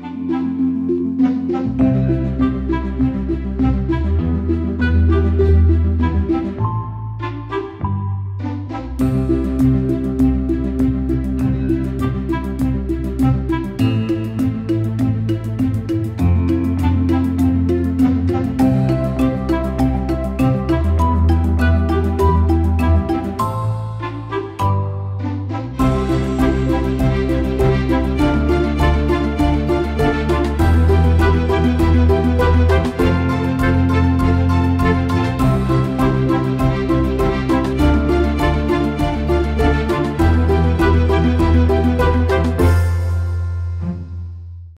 Música